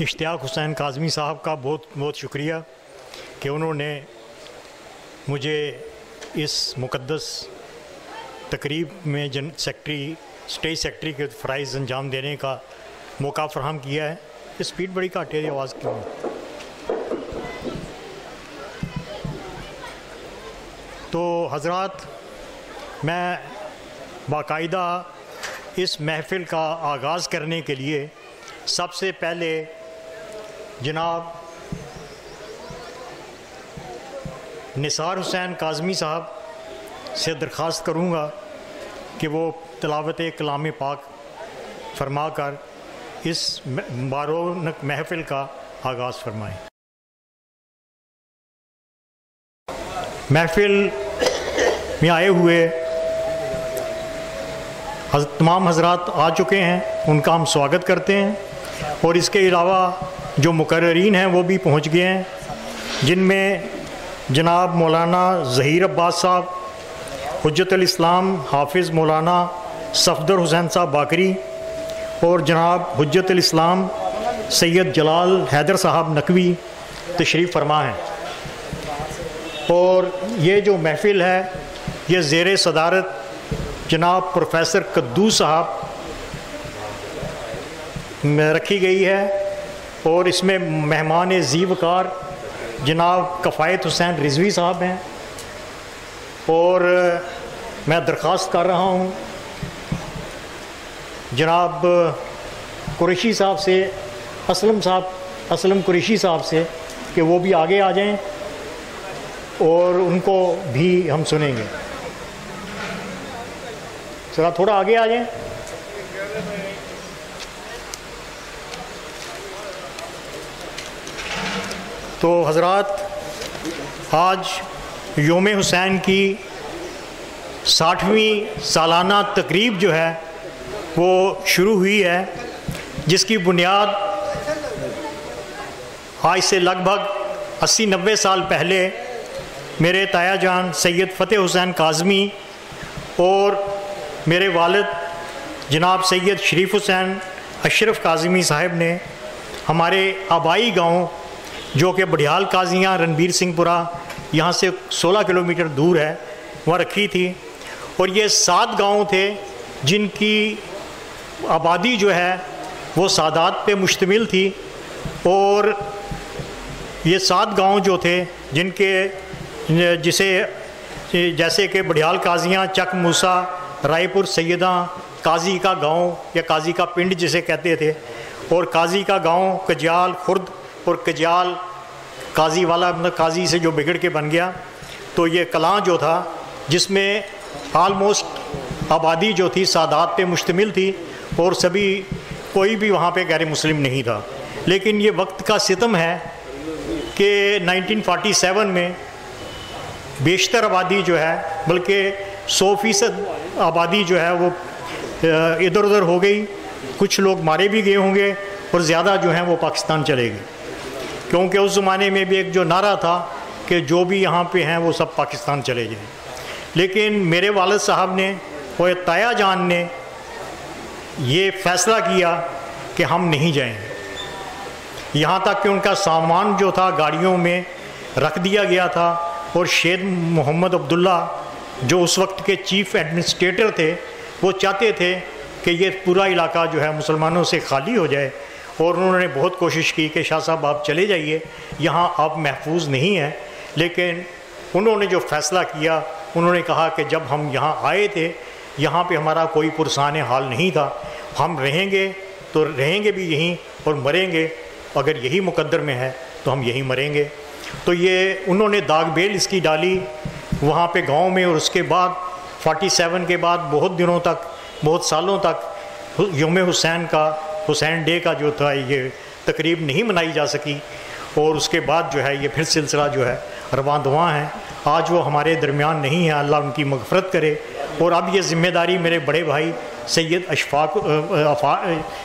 اشتیاق حسین کاظمی صاحب کا بہت بہت شکریہ کہ انہوں نے مجھے اس مقدس تقریب میں جن سیکٹری، اسٹیج سیکٹری کے فرائض انجام دینے کا موقع فراہم کیا ہے۔ اسپیڈ بڑی کاٹ ہے آواز کیوں؟ تو حضرات، میں باقاعدہ اس محفل کا آغاز کرنے کے لیے سب سے پہلے جناب نثار حسین کاظمی صاحب سے درخواست کروں گا کہ وہ تلاوت کلام پاک فرما کر اس بارونق محفل کا آغاز فرمائیں۔ محفل میں آئے ہوئے تمام حضرات آ چکے ہیں، ان کا ہم سواگت کرتے ہیں اور اس کے علاوہ جو مقررین ہیں وہ بھی پہنچ گئے ہیں، جن میں جناب مولانا ظہیر عباس صاحب، حجت الاسلام حافظ مولانا صفدر حسین صاحب باکری اور جناب حجت الاسلام سید جلال حیدر صاحب نقوی تشریف فرما ہیں۔ اور یہ جو محفل ہے، یہ زیر صدارت جناب پروفیسر قدو صاحب میں رکھی گئی ہے۔ اور اس میں مہمان زیوکار جناب کفایت حسین رضوی صاحب ہیں۔ اور میں درخواست کر رہا ہوں جناب قریشی صاحب سے، اسلم صاحب، اسلم قریشی صاحب سے کہ وہ بھی آگے آ جائیں اور ان کو بھی ہم سنیں گے۔ ذرا تھوڑا آگے آ جائیں۔ تو حضرات، آج یوم حسین کی ساٹھویں سالانہ تقریب جو ہے، وہ شروع ہوئی ہے، جس کی بنیاد آج سے لگ بھگ اسی نوے سال پہلے میرے تایا جان سید فتح حسین کاظمی اور میرے والد جناب سید شریف حسین اشرف کاظمی صاحب نے ہمارے آبائی گاؤں جو کہ بڑھیال قاضیاں رنبیر سنگھ پورہ یہاں سے سولہ کلومیٹر دور ہے، وہاں رکھی تھی۔ اور یہ سات گاؤں تھے جن کی آبادی جو ہے وہ سادات پہ مشتمل تھی۔ اور یہ سات گاؤں جو تھے جن کے جسے جیسے کہ بڑھیال قاضیاں چک موسا، رائے پور سیدہ قاضی کا گاؤں یا قاضی کا پنڈ جسے کہتے تھے۔ اور قاضی کا گاؤں، کجیال، خرد اور کجیال قاضی والا قاضی سے جو بگڑ کے بن گیا، تو یہ کلاں جو تھا، جس میں آلموسٹ آبادی جو تھی، سادات پہ مشتمل تھی اور سبھی کوئی بھی وہاں پہ غیر مسلم نہیں تھا۔ لیکن یہ وقت کا ستم ہے کہ نائنٹین فورٹی سیون میں بیشتر آبادی جو ہے، بلکہ سو فیصد آبادی جو ہے وہ ادھر ادھر ہو گئی۔ کچھ لوگ مارے بھی گئے ہوں گے اور زیادہ جو ہیں وہ پاکستان چلے گئے۔ کیونکہ اس زمانے میں بھی ایک جو نعرہ تھا کہ جو بھی یہاں پہ ہیں وہ سب پاکستان چلے جائیں لیکن میرے والد صاحب نے وہ تایا جان نے یہ فیصلہ کیا کہ ہم نہیں جائیں۔ یہاں تک کہ ان کا سامان جو تھا گاڑیوں میں رکھ دیا گیا تھا اور شید محمد عبداللہ جو اس وقت کے چیف ایڈمنسٹریٹر تھے وہ چاہتے تھے کہ یہ پورا علاقہ جو ہے مسلمانوں سے خالی ہو جائے۔ اور انہوں نے بہت کوشش کی کہ شاہ صاحب آپ چلے جائیے، یہاں آپ محفوظ نہیں ہیں۔ لیکن انہوں نے جو فیصلہ کیا، انہوں نے کہا کہ جب ہم یہاں آئے تھے، یہاں پہ ہمارا کوئی پرسان حال نہیں تھا۔ ہم رہیں گے تو رہیں گے بھی یہیں اور مریں گے۔ اگر یہی مقدر میں ہے تو ہم یہیں مریں گے۔ تو یہ انہوں نے داغ بیل اس کی ڈالی۔ وہاں پہ گاؤں میں اور اس کے بعد فورٹی سیون کے بعد، بہت دنوں تک، بہت سالوں تک، یوم حسین کا حسین ڈے کا جو تھا، یہ تقریب نہیں منائی جا سکی۔ اور اس کے بعد جو ہے، یہ پھر سلسلہ جو ہے رواں دواں ہے۔ آج وہ ہمارے درمیان نہیں ہے۔ اللہ ان کی مغفرت کرے۔ اور اب یہ ذمہ داری میرے بڑے بھائی سید اشفاق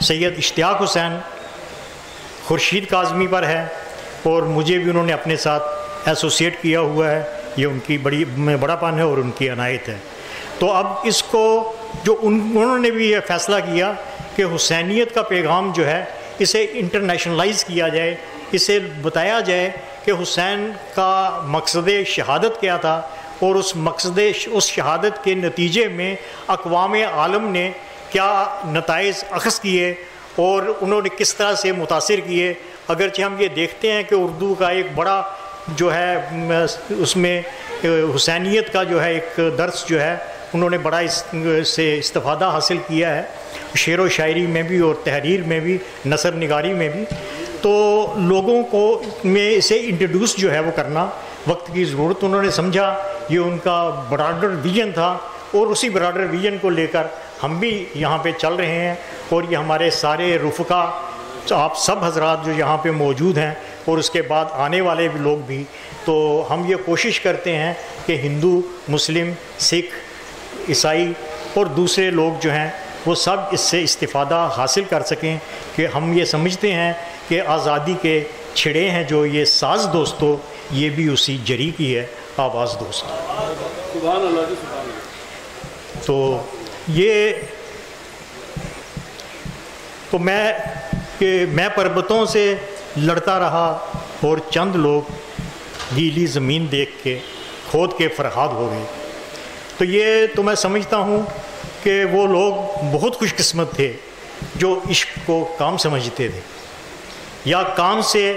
سید اشتیاق حسین خورشید کاظمی پر ہے۔ اور مجھے بھی انہوں نے اپنے ساتھ ایسوسیٹ کیا ہوا ہے۔ یہ ان کی بڑی، بڑا پن ہے اور ان کی عنایت ہے۔ تو اب اس کو جو انہوں نے بھی یہ فیصلہ کیا کہ حسینیت کا پیغام جو ہے، اسے انٹرنیشنلائز کیا جائے، اسے بتایا جائے کہ حسین کا مقصد شہادت کیا تھا اور اس مقصد، اس شہادت کے نتیجے میں اقوام عالم نے کیا نتائج اخذ کیے اور انہوں نے کس طرح سے متاثر کیے۔ اگرچہ ہم یہ دیکھتے ہیں کہ اردو کا ایک بڑا جو ہے، اس میں حسینیت کا جو ہے، ایک درس جو ہے، انہوں نے بڑا اس سے استفادہ حاصل کیا ہے۔ شعر و شاعری میں بھی اور تحریر میں بھی، نثر نگاری میں بھی۔ تو لوگوں کو میں اسے انٹروڈیوس جو ہے وہ کرنا وقت کی ضرورت، انہوں نے سمجھا یہ ان کا براڈر ویژن تھا اور اسی براڈر ویژن کو لے کر ہم بھی یہاں پہ چل رہے ہیں اور یہ ہمارے سارے رفقا، آپ سب حضرات جو یہاں پہ موجود ہیں اور اس کے بعد آنے والے بھی لوگ بھی۔ تو ہم یہ کوشش کرتے ہیں کہ ہندو، مسلم، سکھ، عیسائی اور دوسرے لوگ جو ہیں وہ سب اس سے استفادہ حاصل کر سکیں کہ ہم یہ سمجھتے ہیں کہ آزادی کے چھڑے ہیں جو یہ ساز دوستو یہ بھی اسی جری کی ہے آواز دوستو جی، تو یہ تو میں کہ میں پربتوں سے لڑتا رہا اور چند لوگ گیلی زمین دیکھ کے کھود کے فرحاد ہو گئے۔ تو یہ تو میں سمجھتا ہوں کہ وہ لوگ بہت خوش قسمت تھے جو عشق کو کام سمجھتے تھے۔ یا کام سے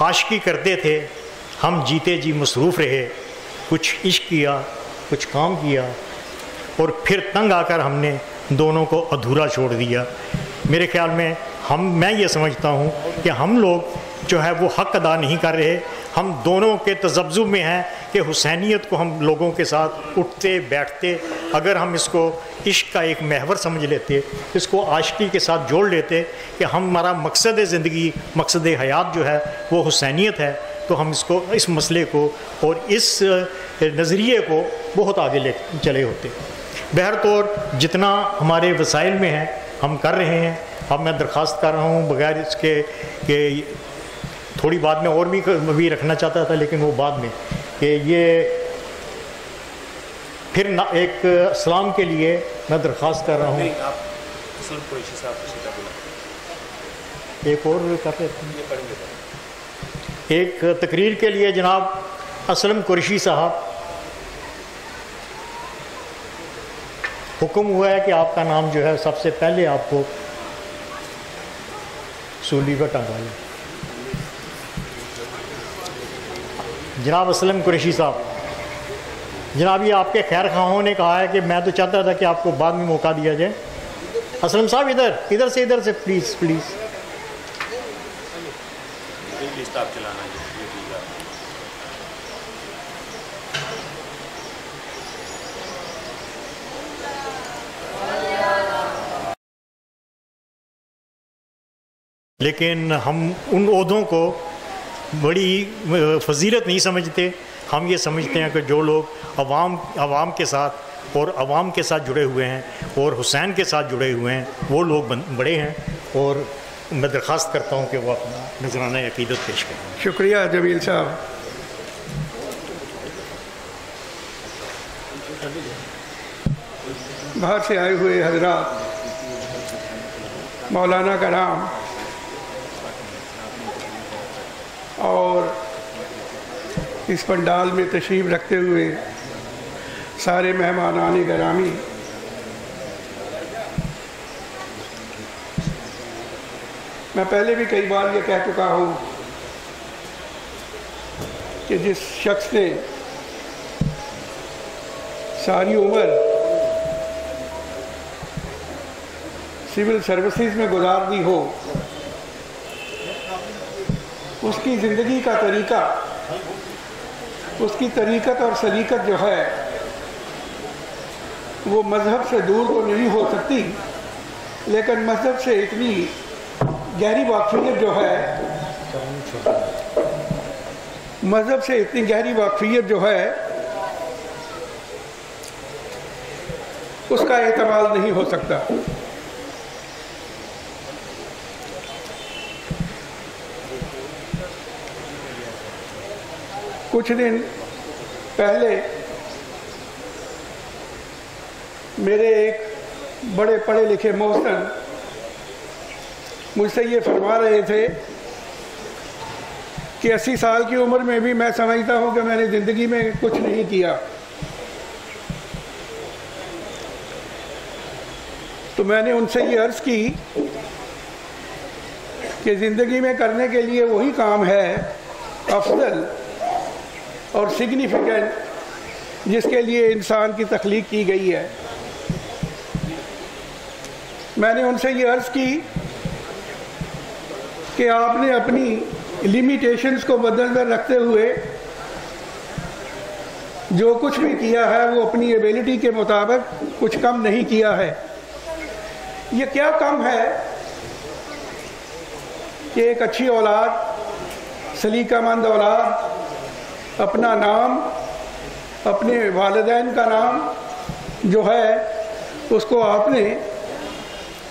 عاشقی کرتے تھے، ہم جیتے جی مصروف رہے، کچھ عشق کیا، کچھ کام کیا، اور پھر تنگ آ کر ہم نے دونوں کو ادھورا چھوڑ دیا۔ میرے خیال میں ہم، میں یہ سمجھتا ہوں کہ ہم لوگ جو ہے وہ حق ادا نہیں کر رہے۔ ہم دونوں کے تجزب میں ہیں کہ حسینیت کو ہم لوگوں کے ساتھ اٹھتے، بیٹھتے اگر ہم اس کو عشق کا ایک محور سمجھ لیتے، اس کو عاشقی کے ساتھ جوڑ لیتے کہ ہمارا مقصد زندگی، مقصد حیات جو ہے وہ حسینیت ہے، تو ہم اس کو، اس مسئلے کو اور اس نظریے کو بہت آگے لے چلے ہوتے۔ بہر طور جتنا ہمارے وسائل میں ہے ہم کر رہے ہیں۔ اب میں درخواست کر رہا ہوں، بغیر اس کے کہ تھوڑی بعد میں اور بھی بھی رکھنا چاہتا تھا، لیکن وہ بعد میں کہ یہ پھر ایک اسلام کے لیے میں درخواست کر رہا ہوں۔ ایک اور ایک تقریر کے لیے جناب اسلم قریشی صاحب۔ حکم ہوا ہے کہ آپ کا نام جو ہے سب سے پہلے آپ کو سولی کا ٹانگا جناب اسلم قریشی صاحب۔ جناب، یہ آپ کے خیر خواہوں نے کہا ہے کہ میں تو چاہتا تھا کہ آپ کو بعد میں موقع دیا جائے۔ اسلم صاحب، ادھر ادھر سے ادھر سے پلیز پلیز لیکن ہم ان عہدوں کو بڑی فضیلت نہیں سمجھتے۔ ہم یہ سمجھتے ہیں کہ جو لوگ عوام عوام کے ساتھ اور عوام کے ساتھ جڑے ہوئے ہیں اور حسین کے ساتھ جڑے ہوئے ہیں، وہ لوگ بڑے ہیں اور میں درخواست کرتا ہوں کہ وہ اپنا نذرانہ عقیدت پیش کریں۔ شکریہ جمیل صاحب۔ باہر سے آئے ہوئے حضرات، مولانا کرام اور اس پنڈال میں تشریف رکھتے ہوئے سارے مہمان گرامی، میں پہلے بھی کئی بار یہ کہہ چکا ہوں کہ جس شخص نے ساری عمر سول سروسز میں گزار دی ہو، اس کی زندگی کا طریقہ اس کی طریقت اور سلیقت جو ہے، وہ مذہب سے دور تو نہیں ہو سکتی، لیکن مذہب سے اتنی گہری واقفیت جو ہے، مذہب سے اتنی گہری واقفیت جو ہے، اس کا اعتماد نہیں ہو سکتا۔ کچھ دن پہلے میرے ایک بڑے پڑھے لکھے محسن مجھ سے یہ فرما رہے تھے کہ اسی سال کی عمر میں بھی میں سمجھتا ہوں کہ میں نے زندگی میں کچھ نہیں کیا۔ تو میں نے ان سے یہ عرض کی کہ زندگی میں کرنے کے لیے وہی کام ہے، افضل اور سگنیفیکنٹ جس کے لیے انسان کی تخلیق کی گئی ہے۔ میں نے ان سے یہ عرض کی کہ آپ نے اپنی لیمیٹیشنز کو بدل رکھتے ہوئے جو کچھ بھی کیا ہے وہ اپنی ایبیلٹی کے مطابق کچھ کم نہیں کیا ہے۔ یہ کیا کم ہے کہ ایک اچھی اولاد، سلیقہ مند اولاد اپنا نام، اپنے والدین کا نام جو ہے، اس کو آپ نے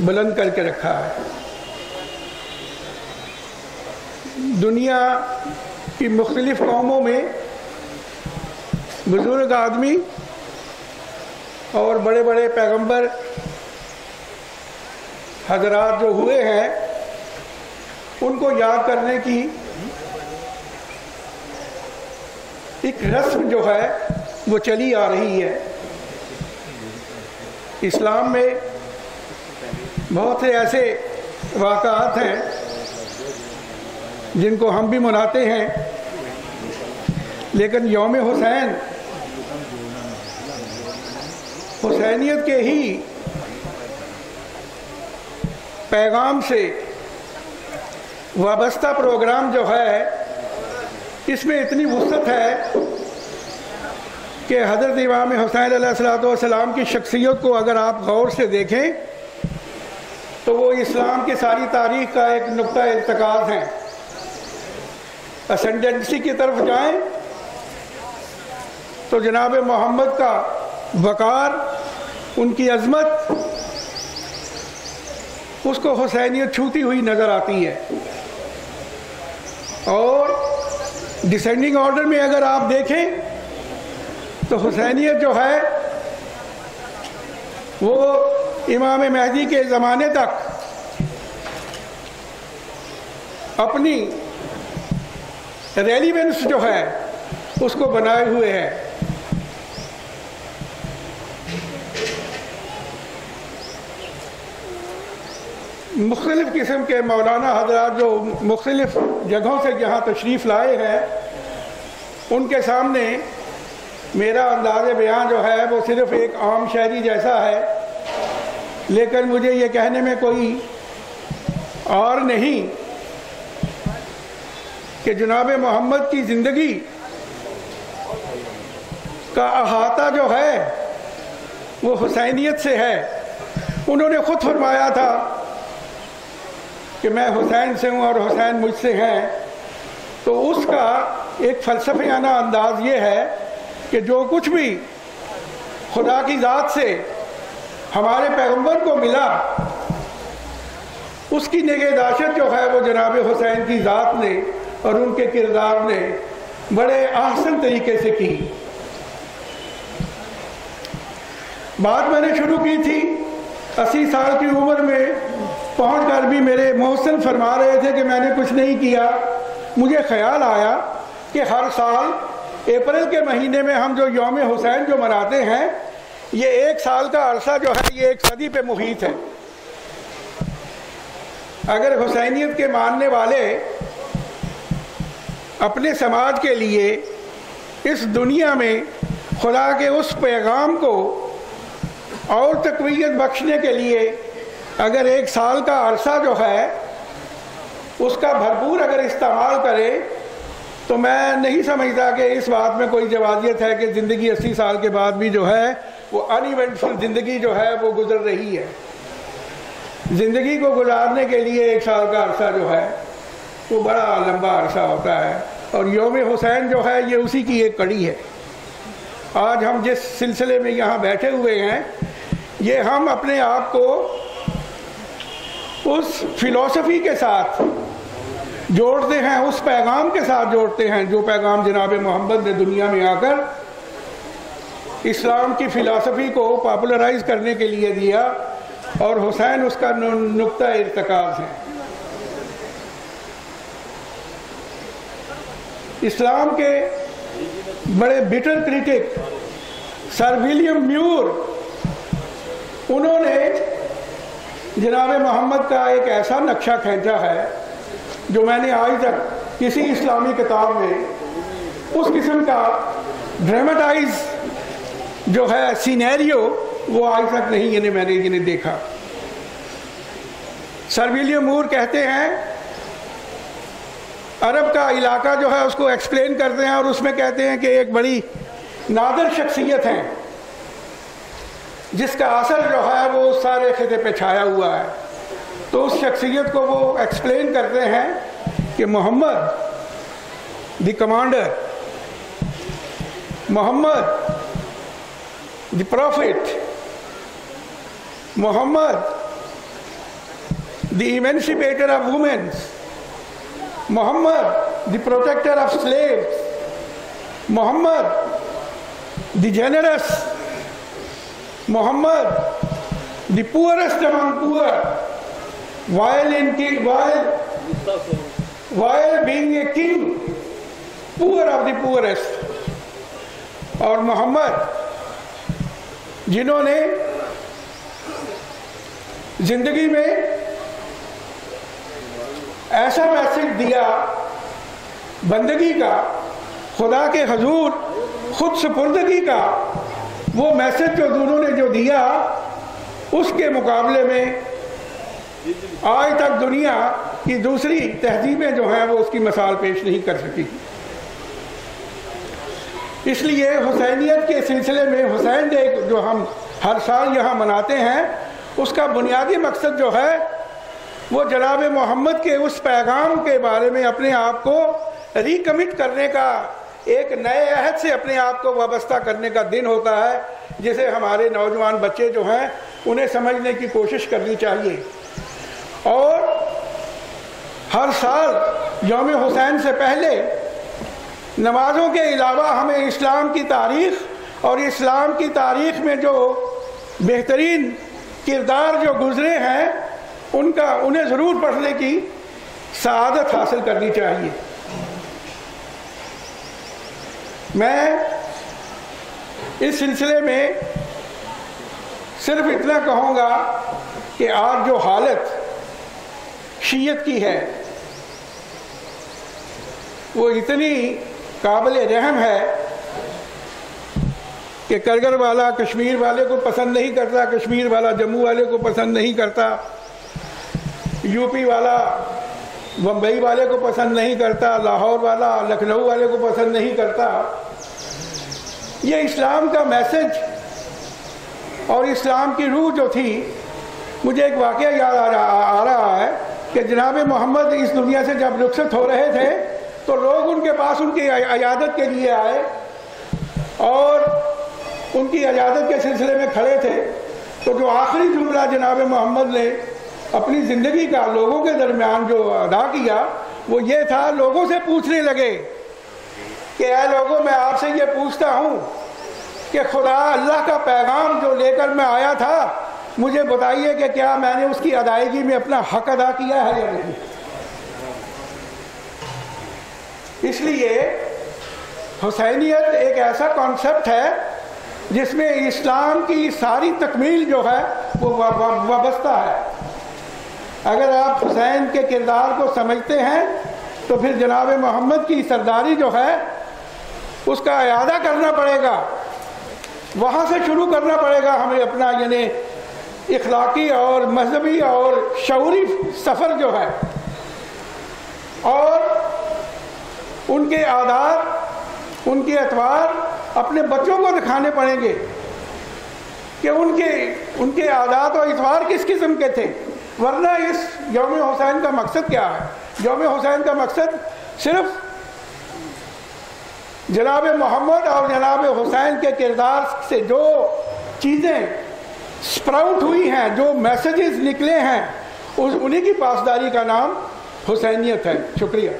بلند کر کے رکھا ہے۔ دنیا کی مختلف قوموں میں بزرگ آدمی اور بڑے بڑے پیغمبر حضرات جو ہوئے ہیں، ان کو یاد کرنے کی ایک رسم جو ہے وہ چلی آ رہی ہے۔ اسلام میں بہت سے ایسے واقعات ہیں جن کو ہم بھی مناتے ہیں، لیکن یوم حسین، حسینیت کے ہی پیغام سے وابستہ پروگرام جو ہے اس میں اتنی وسط ہے کہ حضرت امام حسین علیہ السلاۃ والسلام کی شخصیت کو اگر آپ غور سے دیکھیں تو وہ اسلام کی ساری تاریخ کا ایک نقطہ ارتکاز ہیں اسنڈنسی کی طرف جائیں تو جناب محمد کا وقار، ان کی عظمت، اس کو حسینیت چھوتی ہوئی نظر آتی ہے۔ اور ڈسینڈنگ آرڈر میں اگر آپ دیکھیں تو حسینیت جو ہے وہ امام مہدی کے زمانے تک اپنی ریلیونس جو ہے اس کو بنائے ہوئے ہے۔ مختلف قسم کے مولانا حضرات جو مختلف جگہوں سے جہاں تشریف لائے ہیں، ان کے سامنے میرا انداز بیان جو ہے وہ صرف ایک عام شہری جیسا ہے، لیکن مجھے یہ کہنے میں کوئی اور نہیں کہ جناب محمد کی زندگی کا احاطہ جو ہے وہ حسینیت سے ہے۔ انہوں نے خود فرمایا تھا کہ میں حسین سے ہوں اور حسین مجھ سے ہیں، تو اس کا ایک فلسفیانہ انداز یہ ہے کہ جو کچھ بھی خدا کی ذات سے ہمارے پیغمبر کو ملا، اس کی نگہداشت جو ہے وہ جناب حسین کی ذات نے اور ان کے کردار نے بڑے احسن طریقے سے کی۔ بات میں نے شروع کی تھی، اسی سال کی عمر میں پہنچ کر بھی میرے محسن فرما رہے تھے کہ میں نے کچھ نہیں کیا۔ مجھے خیال آیا کہ ہر سال اپریل کے مہینے میں ہم جو یوم حسین جو مناتے ہیں، یہ ایک سال کا عرصہ جو ہے، یہ ایک صدی پہ محیط ہے۔ اگر حسینیت کے ماننے والے اپنے سماج کے لیے اس دنیا میں خدا کے اس پیغام کو اور تقویت بخشنے کے لیے اگر ایک سال کا عرصہ جو ہے، اس کا بھرپور اگر استعمال کرے، تو میں نہیں سمجھتا کہ اس بات میں کوئی جوازیت ہے کہ زندگی اسی سال کے بعد بھی جو ہے، وہ ان ایونٹفل زندگی جو ہے، وہ گزر رہی ہے۔ زندگی کو گزارنے کے لیے ایک سال کا عرصہ جو ہے، وہ بڑا لمبا عرصہ ہوتا ہے۔ اور یوم حسین جو ہے، یہ اسی کی ایک کڑی ہے۔ آج ہم جس سلسلے میں یہاں بیٹھے ہوئے ہیں، یہ ہم اپنے آپ کو اس فلوسفی کے ساتھ جوڑتے ہیں، اس پیغام کے ساتھ جوڑتے ہیں، جو پیغام جناب محمد نے دنیا میں آ کر اسلام کی فلاسفی کو پاپولرائز کرنے کے لیے دیا اور حسین اس کا نقطہ ارتکاز ہے۔ اسلام کے بڑے bitter critic sir William Muir, انہوں نے جناب محمد کا ایک ایسا نقشہ کھینچا ہے جو میں نے آج تک کسی اسلامی کتاب میں اس قسم کا ڈرامیٹائز جو ہے سینیریو وہ آج تک نہیں یعنی میں نے انہیں دیکھا۔ سر مور کہتے ہیں، عرب کا علاقہ جو ہے اس کو ایکسپلین کرتے ہیں اور اس میں کہتے ہیں کہ ایک بڑی نادر شخصیت ہیں۔ جس کا اثر جو ہے وہ سارے خطے پہ چھایا ہوا ہے۔ تو اس شخصیت کو وہ ایکسپلین کرتے ہیں کہ Muhammad the commander Muhammad the prophet Muhammad the emancipator of women's Muhammad the protector of slaves Muhammad the generous Muhammad the poorest among poor while in king while while being a king poor of the poorest. اور محمد جنہوں نے زندگی میں ایسا message دیا بندگی کا خدا کے حضور خود سپردگی کا وہ میسج جو دونوں نے جو دیا اس کے مقابلے میں آج تک دنیا کی دوسری تہذیبیں جو ہیں وہ اس کی مثال پیش نہیں کر سکی۔ اس لیے حسینیت کے سلسلے میں حسین ڈے جو ہم ہر سال یہاں مناتے ہیں، اس کا بنیادی مقصد جو ہے، وہ جناب محمد کے اس پیغام کے بارے میں اپنے آپ کو ریکمٹ کرنے کا ایک نئے عہد سے اپنے آپ کو وابستہ کرنے کا دن ہوتا ہے، جسے ہمارے نوجوان بچے جو ہیں، انہیں سمجھنے کی کوشش کرنی چاہیے۔ اور ہر سال یوم حسین سے پہلے نمازوں کے علاوہ ہمیں اسلام کی تاریخ اور اسلام کی تاریخ میں جو بہترین کردار جو گزرے ہیں، ان کا، انہیں ضرور پڑھنے کی سعادت حاصل کرنی چاہیے۔ میں اس سلسلے میں صرف اتنا کہوں گا کہ آج جو حالت شیعت کی ہے، وہ اتنی قابل رحم ہے کہ کرگر والا کشمیر والے کو پسند نہیں کرتا، کشمیر والا جموں والے کو پسند نہیں کرتا، یو پی والا بمبئی والے کو پسند نہیں کرتا، لاہور والا، لکھنؤ والے کو پسند نہیں کرتا۔ یہ اسلام کا میسج اور اسلام کی روح جو تھی، مجھے ایک واقعہ یاد آ رہا ہے کہ جناب محمد اس دنیا سے جب رخصت ہو رہے تھے، تو لوگ ان کے پاس ان کی عیادت کے لیے آئے اور ان کی عیادت کے سلسلے میں کھڑے تھے۔ تو جو آخری جملہ جناب محمد نے اپنی زندگی کا لوگوں کے درمیان جو ادا کیا، وہ یہ تھا، لوگوں سے پوچھنے لگے کہ اے لوگوں، میں آپ سے یہ پوچھتا ہوں کہ خدا اللہ کا پیغام جو لے کر میں آیا تھا، مجھے بتائیے کہ کیا میں نے اس کی ادائیگی میں اپنا حق ادا کیا ہے یا نہیں؟ اس لیے حسینیت ایک ایسا کانسیپٹ ہے جس میں اسلام کی ساری تکمیل جو ہے، وہ وابستہ ہے۔ اگر آپ حسین کے کردار کو سمجھتے ہیں، تو پھر جناب محمد کی سرداری جو ہے، اس کا اعادہ کرنا پڑے گا۔ وہاں سے شروع کرنا پڑے گا ہمیں اپنا یعنی اخلاقی اور مذہبی اور شعوری سفر جو ہے۔ اور ان کے آدھار ان کے اعتبار اپنے بچوں کو دکھانے پڑیں گے کہ ان کے ان کے عادات اور اتوار کس قسم کے تھے۔ ورنہ اس یوم حسین کا مقصد کیا ہے؟ یوم حسین کا مقصد صرف جناب محمد اور جناب حسین کے کردار سے جو چیزیں سپراؤٹ ہوئی ہیں، جو میسیجز نکلے ہیں، اس انہی کی پاسداری کا نام حسینیت ہے۔ شکریہ۔